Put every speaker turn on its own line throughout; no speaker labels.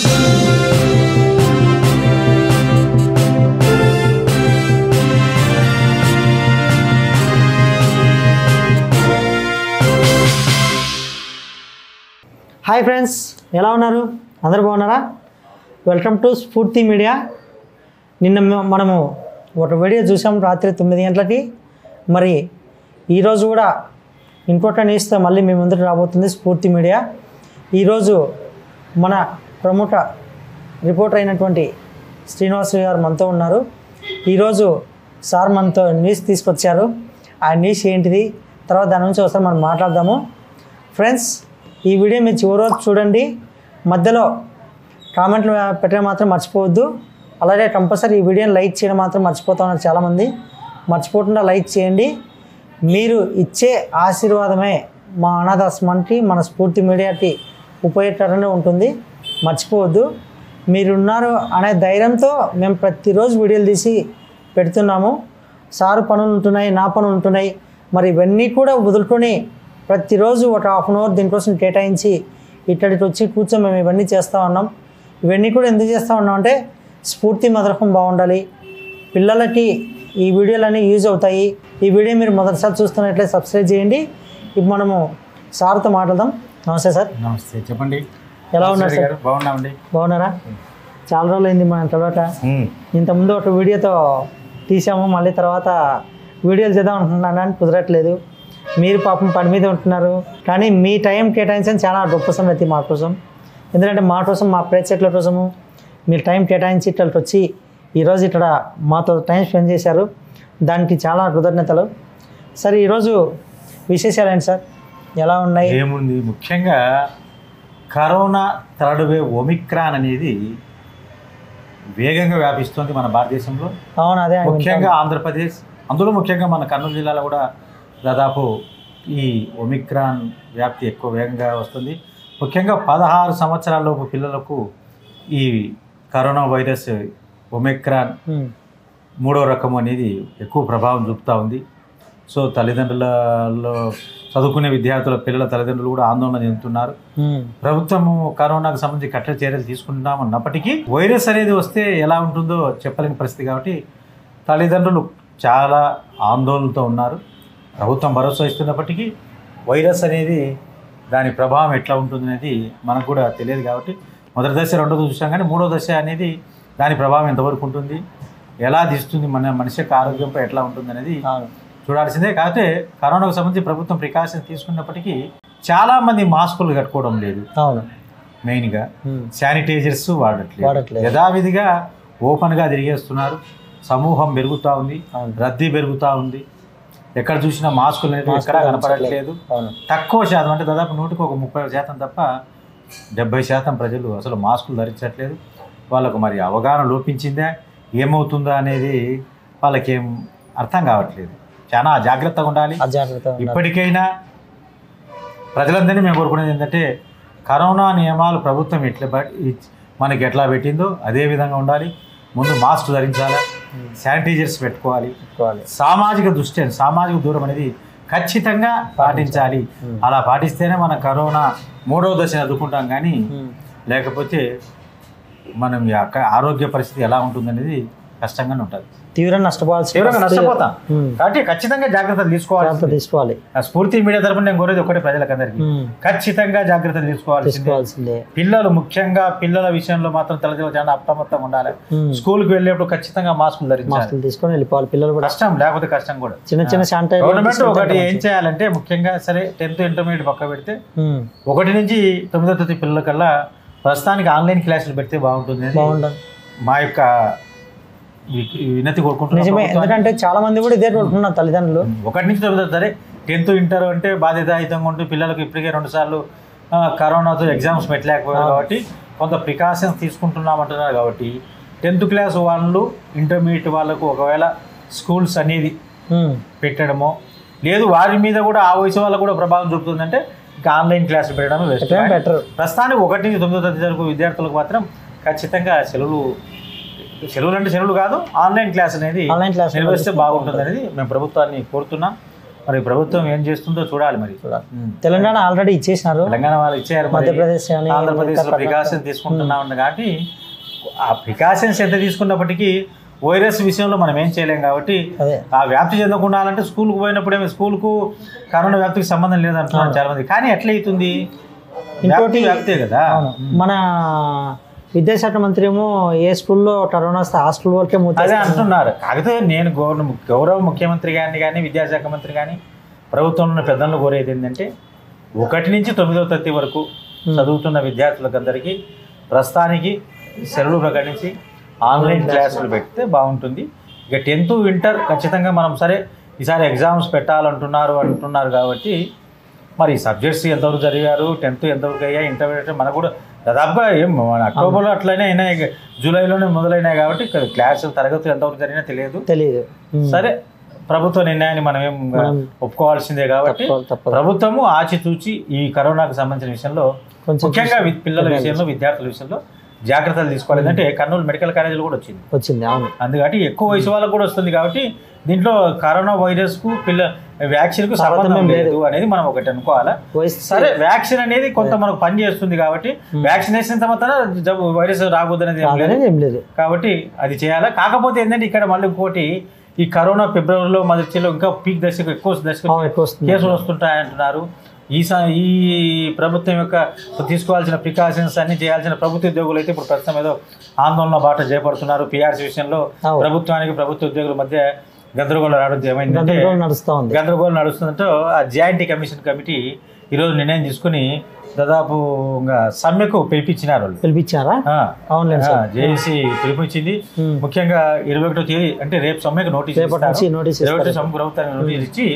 Hi friends ఎలా ఉన్నారు? అందరు బాగున్నారా? Welcome to Spoorthi media. నిన్న మనము ఒక వీడియో చూసాం రాత్రి తొమ్మిది గంటలకి. మరి ఈరోజు కూడా ఇంపార్టెంట్ న్యూస్తో మళ్ళీ మీ ముందుకు రాబోతుంది స్ఫూర్తి మీడియా. ఈరోజు మన ప్రముఖ రిపోర్టర్ అయినటువంటి శ్రీనివాస్ గారు మనతో ఉన్నారు. ఈరోజు సార్ మనతో న్యూస్ తీసుకొచ్చారు. ఆ న్యూస్ ఏంటిది? తర్వాత దాని నుంచి ఒకసారి మనం మాట్లాడదాము. ఫ్రెండ్స్ ఈ వీడియో మీరు చివరి వరకు చూడండి. మధ్యలో కామెంట్లు పెట్టడం మాత్రం మర్చిపోవద్దు. అలాగే కంపల్సరీ ఈ వీడియోని లైక్ చేయడం మాత్రం మర్చిపోతా ఉన్నారు చాలామంది. మర్చిపోకుండా లైక్ చేయండి. మీరు ఇచ్చే ఆశీర్వాదమే మా అనాథాశ్రమానికి మన స్ఫూర్తి మీడియాకి ఉపయోగకరంగా ఉంటుంది. మర్చిపోవద్దు. మీరున్నారు అనే ధైర్యంతో మేము ప్రతిరోజు వీడియోలు తీసి పెడుతున్నాము. సారు పనులు ఉంటున్నాయి నా పనులు ఉంటున్నాయి. మరి ఇవన్నీ కూడా వదులుకొని ప్రతిరోజు ఒక హాఫ్ అన్ అవర్ దీనికోసం కేటాయించి ఇక్కడికి వచ్చి కూర్చొని మేము ఇవన్నీ చేస్తూ ఉన్నాం. ఇవన్నీ కూడా ఎందుకు చేస్తూ ఉన్నాం అంటే స్ఫూర్తి మధురకం బాగుండాలి. పిల్లలకి ఈ వీడియోలన్నీ యూజ్ అవుతాయి. ఈ వీడియో మీరు మొదటిసారి చూస్తున్నట్లయితే సబ్స్క్రైబ్ చేయండి. ఇప్పుడు మనము సార్తో మాట్లాడదాం. నమస్తే సార్.
నమస్తే. చెప్పండి.
ఎలా ఉన్నారు సార్?
బాగున్నామండి.
బాగున్నారా? చాలా రోజులు అయింది మన తర్వాత. ఇంతకుముందు ఒక వీడియోతో తీసాము మళ్ళీ తర్వాత వీడియోలు చేద్దాం అనుకుంటున్నాను కానీ కుదరట్లేదు. మీరు పాపం పని మీద ఉంటున్నారు. కానీ మీ టైం కేటాయించడం చాలా గొప్ప సంగతి మా కోసం. ఎందుకంటే మా కోసం మా ప్రేక్షకుల కోసము మీరు టైం కేటాయించి ఇక్కడికి వచ్చి ఈరోజు ఇక్కడ మాతో టైం స్పెండ్ చేశారు. దానికి చాలా కృతజ్ఞతలు. సార్ ఈరోజు విశేషాలు ఏంటి సార్? ఎలా ఉన్నాయి?
ఏముంది? ముఖ్యంగా కరోనా థర్డ్ వేవ్ ఒమిక్రాన్ అనేది వేగంగా వ్యాపిస్తుంది మన భారతదేశంలో.
అవును అదే
ముఖ్యంగా ఆంధ్రప్రదేశ్ అందులో ముఖ్యంగా మన కర్నూలు జిల్లాలో కూడా దాదాపు ఈ ఒమిక్రాన్ వ్యాప్తి ఎక్కువ వేగంగా వస్తుంది. ముఖ్యంగా పదహారు సంవత్సరాలలోపు పిల్లలకు ఈ కరోనా వైరస్ ఒమిక్రాన్ మూడో రకం అనేది ఎక్కువ ప్రభావం చూపుతూ ఉంది. సో తల్లిదండ్రులలో చదువుకునే విద్యార్థుల పిల్లల తల్లిదండ్రులు కూడా ఆందోళన చెందుతున్నారు. ప్రభుత్వము కరోనాకు సంబంధించి కఠిన చర్యలు తీసుకుంటున్నామన్నప్పటికీ వైరస్ అనేది వస్తే ఎలా ఉంటుందో చెప్పలేని పరిస్థితి కాబట్టి తల్లిదండ్రులు చాలా ఆందోళనతో ఉన్నారు. ప్రభుత్వం భరోసా ఇస్తున్నప్పటికీ వైరస్ అనేది దాని ప్రభావం ఎట్లా ఉంటుంది అనేది మనకు కూడా తెలియదు కాబట్టి మొదటి దశ రెండో దశ చూసాం కానీ మూడో దశ అనేది దాని ప్రభావం ఎంతవరకు ఉంటుంది ఎలా తీస్తుంది మన మనిషి యొక్క ఆరోగ్యంపై ఎట్లా ఉంటుంది అనేది చూడాల్సిందే. కాకపోతే కరోనాకు సంబంధించి ప్రభుత్వం ప్రికాషన్ తీసుకున్నప్పటికీ చాలా మంది మాస్కులు కట్టుకోవడం లేదు.
అవును.
మెయిన్గా శానిటైజర్స్ వాడట్లేదు. యథావిధిగా ఓపెన్గా తిరిగేస్తున్నారు. సమూహం పెరుగుతూ ఉంది. రద్దీ పెరుగుతూ ఉంది. ఎక్కడ చూసినా మాస్కులు అనేవి ఎక్కడా కనపడట్లేదు. తక్కువ శాతం అంటే దాదాపు నూటికి ఒక ముప్పై శాతం తప్ప డెబ్బై శాతం ప్రజలు అసలు మాస్కులు ధరించట్లేదు. వాళ్ళకు మరి అవగాహన లోపించిందా? ఏమవుతుందా అనేది వాళ్ళకేం అర్థం కావట్లేదు. చాలా జాగ్రత్తగా ఉండాలి. ఇప్పటికైనా ప్రజలందరినీ మేము కోరుకునేది ఏంటంటే కరోనా నియమాలు ప్రభుత్వం ఎట్లా మనకి ఎట్లా పెట్టిందో అదే విధంగా ఉండాలి. ముందు మాస్క్ ధరించాలి. శానిటైజర్స్ పెట్టుకోవాలి. సామాజిక దృష్టి సామాజిక దూరం అనేది ఖచ్చితంగా పాటించాలి. అలా పాటిస్తేనే మన కరోనా మూడవ దశను అదుకుంటాం కానీ లేకపోతే మనం ఆరోగ్య పరిస్థితి ఎలా ఉంటుందనేది కష్టంగానే ఉంటుంది.
తీవ్రంగా నష్టపోవాల్సి
తీవ్రంగా నష్టపోతాం. కాబట్టి ఖచ్చితంగా జాగ్రత్తలు తీసుకోవాలి
తీసుకోవాలి.
ఆ స్ఫూర్తి మీడియా తరపున నేను కోరేది ఒకటే ప్రజలకందరికీ. ఖచ్చితంగా జాగ్రత్తలు తీసుకోవాల్సిందే. పిల్లలు ముఖ్యంగా పిల్లల విషయంలో మాత్రం తల్లిదండ్రులు చాలా అప్రమత్తంగా ఉండాలి.
ఉమ్,
స్కూల్కి వెళ్ళేప్పుడు ఖచ్చితంగా మాస్కులు ధరించాలి.
తీసుకొని వెళ్ళిపోవాలి. పిల్లలు కూడా
కష్టం లేకపోతే కష్టం కూడా.
చిన్న చిన్న శానిటైజర్
గవర్నమెంట్ ఒకటి ఏం చేయాలంటే ముఖ్యంగా సరే టెన్త్ ఇంటర్మీడియట్ పక్క పెడితే ఒకటి నుంచి తొమ్మిదో తరగతి పిల్లల కల్లా ప్రస్తుతానికి ఆన్లైన్ క్లాసులు పెడితే బాగుంటుంది. అని
బాగుండదు
మా యొక్క వినతి కోరుకుంటున్నాం
నిజమే. ఎందుకంటే చాలా మంది కూడా ఇదే కోరుకుంటున్నారు తల్లిదండ్రులు
ఒకటి నుంచి తొమ్మిదో సరే టెన్త్ ఇంటర్ అంటే బాధ్యతాయుతంగా ఉంటూ పిల్లలకు ఇప్పటికే రెండు సార్లు కరోనాతో ఎగ్జామ్స్ పెట్టలేకపోయారు కాబట్టి కొంత ప్రికాషన్స్ తీసుకుంటున్నామంటున్నారు కాబట్టి టెన్త్ క్లాస్ వాళ్ళు ఇంటర్మీడియట్ వాళ్ళకు ఒకవేళ స్కూల్స్ అనేది పెట్టడమో లేదు వారి మీద కూడా ఆ వయసు వాళ్ళకు కూడా ప్రభావం చూపుతుందంటే ఇంకా ఆన్లైన్ క్లాసులు పెట్టడమే
పెట్టడం.
ప్రస్తుతానికి ఒకటి నుంచి తొమ్మిదో తరగతి వరకు విద్యార్థులకు మాత్రం ఖచ్చితంగా సెలవులు సెలవులు అంటే సెలవులు కాదు ఆన్లైన్ క్లాస్ అనేది
ఆన్లైన్ క్లాస్
నిర్వహిస్తే బాగుంటుంది అనేది మేము ప్రభుత్వాన్ని కోరుతున్నాం. మరి ప్రభుత్వం ఏం చేస్తుందో చూడాలి మరి. ఉమ్.
తెలంగాణ ఆల్రెడీ ఇచ్చేసినారు.
తెలంగాణ వాళ్ళు ఇచ్చారు.
మధ్యప్రదేశ్ కర్ణాటక.
ప్రికాషన్ తీసుకుంటున్నా ఉంది కాబట్టి ఆ ప్రికాషన్స్ ఎంత తీసుకున్నప్పటికీ వైరస్ విషయంలో మనం ఏం చేయలేం కాబట్టి ఆ వ్యాప్తి చెందకుండా అంటే స్కూల్కి పోయినప్పుడేమో స్కూల్కు కరోనా వ్యాప్తికి సంబంధం లేదంటున్నారు చాలా మంది కానీ ఎట్లా అవుతుంది
ఇంకోటి
వ్యాప్తి వ్యాప్తే కదా.
మన విద్యాశాఖ మంత్రి ఏమో ఏ స్కూల్లో కరోనా వస్తే ఆ స్కూల్ వరకే
అదే. అంటున్నారు. కాకపోతే నేను గౌరవ గౌరవ ముఖ్యమంత్రి గారిని కానీ విద్యాశాఖ మంత్రి కానీ ప్రభుత్వంలో ఉన్న పెద్దలను కోరేది ఏంటంటే ఒకటి నుంచి తొమ్మిదవ తరగతి వరకు చదువుతున్న విద్యార్థులకు అందరికీ ప్రస్తుతానికి సెలవులు ప్రకటించి ఆన్లైన్ క్లాసులు పెడితే బాగుంటుంది. ఇక టెన్త్ ఇంటర్ ఖచ్చితంగా మనం సరే ఈసారి ఎగ్జామ్స్ పెట్టాలంటున్నారు అంటున్నారు కాబట్టి మరి సబ్జెక్ట్స్ ఎంతవరకు చదివారు టెన్త్ ఎంతవరకు అయ్యా ఇంటర్మీడియట్ మనకు కూడా దాదాపుగా ఏం మన అక్టోబర్లో అట్లనే అయినాయి జూలైలోనే మొదలైనాయి కాబట్టి క్లాసులు తరగతులు ఎంతవరకు జరిగినా తెలియదు.
తెలియదు.
సరే ప్రభుత్వ నిర్ణయాన్ని మనం ఏం ఒప్పుకోవాల్సిందే కాబట్టి ప్రభుత్వము ఆచితూచి ఈ కరోనాకు సంబంధించిన విషయంలో ముఖ్యంగా పిల్లల విషయంలో విద్యార్థుల విషయంలో జాగ్రత్తలు తీసుకోవాలి. ఎందుకంటే కర్నూలు మెడికల్ కాలేజీలో కూడా వచ్చింది.
వచ్చింది అవును.
అందుకని ఎక్కువ వయసు వాళ్ళకు కూడా వస్తుంది కాబట్టి దీంట్లో కరోనా వైరస్కు పిల్ల వ్యాక్సిన్కు సంబంధం లేదు. అనేది మనం ఒకటి అనుకోవాలా? సరే వ్యాక్సిన్ అనేది కొంత మనకు పని చేస్తుంది కాబట్టి వ్యాక్సినేషన్ తర్వాత వైరస్ లేదు.
అనేది ఏం లేదు.
కాబట్టి అది చేయాలా? కాకపోతే ఏంటంటే ఇక్కడ మళ్ళీ ఇంకోటి ఈ కరోనా ఫిబ్రవరిలో మొదటిలో ఇంకా పీక్ దశకు ఎక్కువ దశకు కేసులు వస్తుంటాయంటున్నారు. ఈ ఈ ప్రభుత్వం యొక్క తీసుకోవాల్సిన ప్రికాషన్స్ అన్ని చేయాల్సిన ప్రభుత్వ ఉద్యోగులు అయితే ఇప్పుడు ప్రస్తుతం ఏదో ఆందోళన బాట చేపడుతున్నారు. పిఆర్సీ విషయంలో. ప్రభుత్వానికి ప్రభుత్వ ఉద్యోగుల మధ్య గందరగోళం రావడం ఏమైందంటే
గందరగోళం నడుస్తూ ఉంది.
గందరగోళం నడుస్తుందంటే ఆ జాయింట్ కమిషన్ కమిటీ ఈరోజు నిర్ణయం తీసుకుని దాదాపు సమ్మెకు పిలిపించినారు
పిలిపించారా? అవునులేండి
జేఏసీ పిలుపునిచ్చింది
ఉమ్.
ముఖ్యంగా ఇరవై ఒకటో తేదీ అంటే రేపు సమ్మెకు నోటీస్ ఇరవై ఒకటి సమ్మె ప్రభుత్వానికి నోటీస్ ఇచ్చి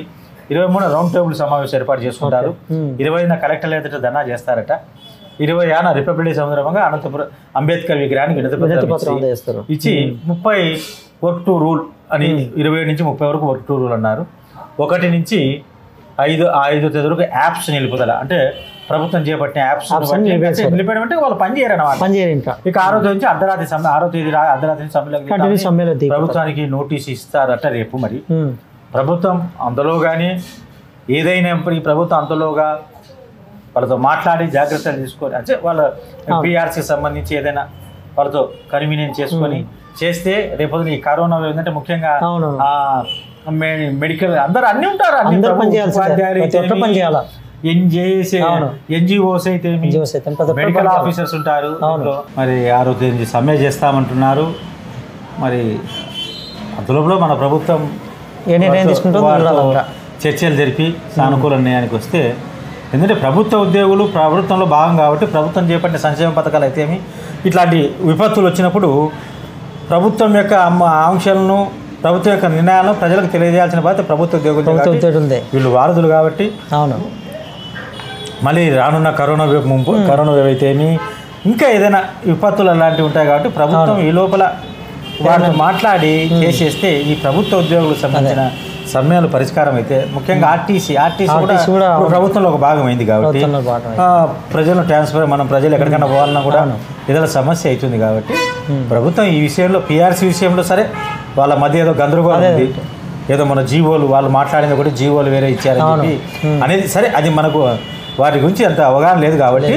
ఇరవై మూడు రౌండ్ టేబుల్ సమావేశం ఏర్పాటు చేసుకుంటారు.
ఉమ్.
ఇరవై ఐదున కలెక్టర్ ఎదుట ధర్నా చేస్తారట. ఇరవై ఆన రిపబ్లిక్ డే సందర్భంగా అనంతపురం అంబేద్కర్ విగ్రహానికి వినతి పత్రం ఇచ్చి ముప్పై వర్క్ టు రూల్ అని ఇరవై ఏడు నుంచి ముప్పై వరకు వర్క్ టు రూల్ అన్నారు. ఒకటి నుంచి ఐదు ఐదు తేదీ వరకు యాప్స్ నిలుపుదల అంటే ప్రభుత్వం చేపట్టిన యాప్స్. నిలిపేయడం అంటే వాళ్ళు పని చేయరు అన్నమాట
పని చేయరు ఇంకా.
ఆరో తేదీ నుంచి అర్ధరాత్రి సమ్మె ఆరో తేదీ అర్ధరాత్రి సమ్మెలోకి ప్రభుత్వానికి నోటీస్ ఇస్తారట రేపు మరి. ప్రభుత్వం అందులో కానీ ఏదైనా ఈ ప్రభుత్వం అంతలోగా వాళ్ళతో మాట్లాడి జాగ్రత్తలు తీసుకొని అంటే వాళ్ళ పిఆర్సీకి సంబంధించి ఏదైనా వాళ్ళతో కన్వీనియన్స్ చేసుకొని చేస్తే రేపొద్దున ఈ కరోనా ఏంటంటే ముఖ్యంగా ఆ మెడికల్ అందరు అన్ని ఉంటారు
అందరూ.
ఎన్జిఓస్ అయితే మెడికల్. ఆఫీసర్స్ ఉంటారు. మరి ఆరో తేదీ సమ్మె చేస్తామంటున్నారు మరి అంతలోపల మన ప్రభుత్వం. చర్చలు జరిపి సానుకూల నిర్ణయానికి వస్తే ఎందుకంటే ప్రభుత్వ ఉద్యోగులు ప్రభుత్వంలో భాగం కాబట్టి ప్రభుత్వం చేపట్టిన సంక్షేమ పథకాలు అయితేమి ఇట్లాంటి విపత్తులు వచ్చినప్పుడు ప్రభుత్వం యొక్క ఆంక్షలను ప్రభుత్వం యొక్క నిర్ణయాలను ప్రజలకు తెలియజేయాల్సిన బాధ్యత ప్రభుత్వ ఉద్యోగులు వీళ్ళు వారధులు కాబట్టి
అవును.
మళ్ళీ రానున్న కరోనా ముంపు కరోనా వేవ్ అయితేమి ఇంకా ఏదైనా విపత్తులు అలాంటివి ఉంటాయి కాబట్టి ప్రభుత్వం ఈ లోపల వారితో మాట్లాడి చేసేస్తే ఈ ప్రభుత్వ ఉద్యోగులకు సంబంధించిన సమ్మెలు పరిష్కారం అయితే ముఖ్యంగా ఆర్టీసీ ఆర్టీసీ కూడా
కూడా
ప్రభుత్వంలో ఒక భాగం అయింది కాబట్టి ప్రజలను ట్రాన్స్ఫర్ మనం ప్రజలు ఎక్కడికైనా పోవాలన్నా కూడా ఏదైనా సమస్య అవుతుంది కాబట్టి ప్రభుత్వం ఈ విషయంలో పిఆర్సీ విషయంలో సరే వాళ్ళ మధ్య ఏదో గందరగోళం ఉంది. ఏదో మన జీవోలు వాళ్ళు మాట్లాడింది ఒకటి జీవోలు వేరే ఇచ్చారని చెప్పి అనేది సరే అది మనకు వాటి గురించి అంత అవగాహన లేదు కాబట్టి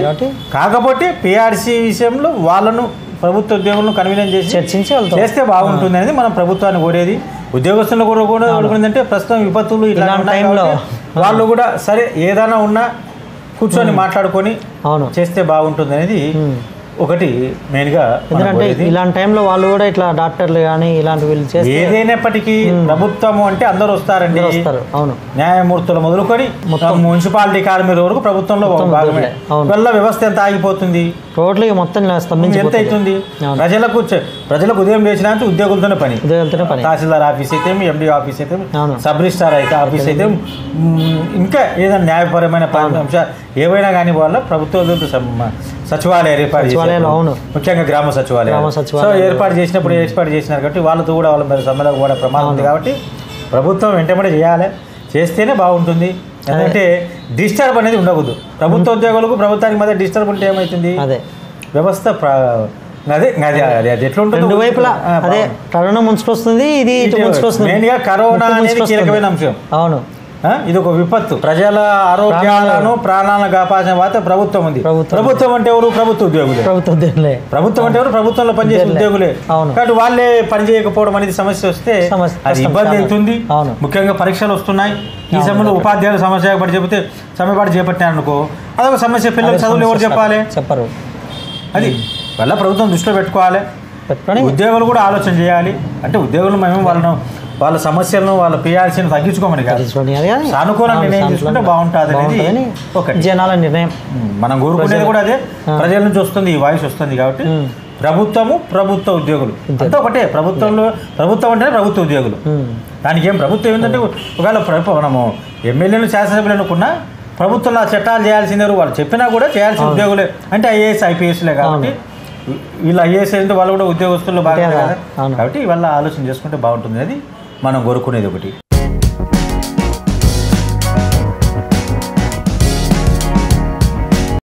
కాకపోతే పిఆర్సీ విషయంలో వాళ్ళను ప్రభుత్వ ఉద్యోగులను కన్వీనియన్స్ చేసి
చర్చించి
చేస్తే బాగుంటుంది అనేది మనం ప్రభుత్వాన్ని కోరేది. ఉద్యోగస్తులు కూడా కూడా కోరుకునేది ప్రస్తుతం విపత్తులు ఇట్లా
టైంలో
వాళ్ళు కూడా సరే ఏదైనా ఉన్నా కూర్చొని మాట్లాడుకొని
అవును.
చేస్తే బాగుంటుంది అనేది. ఒకటి మెయిన్గా
ఎందుకంటే. ఇలాంటి టైంలో వాళ్ళు కూడా ఇట్లా డాక్టర్లు కానీ ఇలాంటి వీళ్ళు చేస్తే
ఏదైనప్పటికీ ప్రభుత్వము అంటే అందరూ వస్తారండి.
వస్తారు. అవును.
న్యాయమూర్తులు మొదలుకొని మున్సిపాలిటీ కార్మికుల వరకు ప్రభుత్వంలో భాగమే. వల్ల వ్యవస్థ ఎంత ఆగిపోతుంది?
టోటల్ మొత్తం ఇలా
ఎంత అవుతుంది. ప్రజలకు ప్రజలకు ఉదయం లేచినా ఉద్యోగులతోనే పని.
ఉద్యోగులతోనే పని.
తహసీల్దార్ ఆఫీస్ అయితే ఎండి ఆఫీస్ అయితే సబ్ రిజిస్టార్ అయితే ఆఫీస్ అయితే ఇంకా ఏదైనా న్యాయపరమైన అంశాలు ఏవైనా కానీ వాళ్ళ ప్రభుత్వ సచివాలయాలు ఏర్పాటు.
అవును.
ముఖ్యంగా గ్రామ సచివాలయాలు.
గ్రామ
సో. ఏర్పాటు చేసినప్పుడు ఏర్పాటు చేసినారు కాబట్టి వాళ్ళతో కూడా వాళ్ళ మీద సమ్మెలకు కూడా ప్రమాదం ఉంది కాబట్టి ప్రభుత్వం వెంటబడి చేయాలి. చేస్తేనే బాగుంటుంది. ఎందుకంటే డిస్టర్బ్ అనేది ఉండకూడదు. ప్రభుత్వ ఉద్యోగులకు ప్రభుత్వానికి మధ్య డిస్టర్బ్ ఉంటే ఏమవుతుంది
అదే.
వ్యవస్థ అదే అది అది అది ఎట్లా ఉంటుంది
రెండు వైపులా. అదే కరోనా ముంచుకొస్తుంది ఇది ముంచుకొస్తుంది
మెయిన్గా కరోనా అనేది. కీలకమైన అంశం.
అవును?
ఇది ఒక విపత్తు. ప్రజల ఆరోగ్యాలను ప్రాణాలను కాపాడిన వాత ప్రభుత్వం ఉంది.
ప్రభుత్వం.
అంటే ఎవరు? ప్రభుత్వ ఉద్యోగులే.
ప్రభుత్వ ఉద్యోగులే.
ప్రభుత్వం అంటే ఎవరు? ప్రభుత్వంలో పనిచేసే ఉద్యోగులే. కాబట్టి వాళ్ళే పని చేయకపోవడం అనేది సమస్య వస్తే అది ఇబ్బంది. అవుతుంది. ముఖ్యంగా పరీక్షలు వస్తున్నాయి. ఈ సమయంలో ఉపాధ్యాయులు సమస్య పడి చెబితే సమయపాటు చేపట్టారు అనుకో అదొక సమస్య. పిల్లలు చదువులు ఎవరు చెప్పాలి?
చెప్పరు.
అది వల్ల ప్రభుత్వం దృష్టిలో పెట్టుకోవాలి. ఉద్యోగులు కూడా ఆలోచన చేయాలి. అంటే ఉద్యోగులు మేము వాళ్ళను వాళ్ళ సమస్యలను వాళ్ళ పిఆర్సీని తగ్గించుకోమని కాదు. సానుకూల నిర్ణయం తీసుకుంటే బాగుంటుంది అనేది ఒకటి.
జనాల నిర్ణయం.
మనం కోరుకునేది కూడా అదే. ప్రజల నుంచి వస్తుంది ఈ వాయిస్ వస్తుంది కాబట్టి. ప్రభుత్వము ప్రభుత్వ ఉద్యోగులు. అంతా. ఒకటే ప్రభుత్వంలో ప్రభుత్వం అంటే ప్రభుత్వ ఉద్యోగులు. దానికి ఏం ప్రభుత్వం ఏంటంటే ఒకవేళ మనము ఎమ్మెల్యేలు శాసనసభ్యులు అనుకున్నా ప్రభుత్వంలో ఆ చట్టాలు చేయాల్సిందే వాళ్ళు చెప్పినా కూడా చేయాల్సిన ఉద్యోగులే. అంటే ఐఏఎస్ ఐపీఎస్లే కాబట్టి వీళ్ళు ఐఏఎస్ అంటే వాళ్ళు కూడా ఉద్యోగస్తుల్లో బాగా. కాబట్టి వాళ్ళ ఆలోచన చేసుకుంటే బాగుంటుంది. అది మనం కోరుకునేది ఒకటి.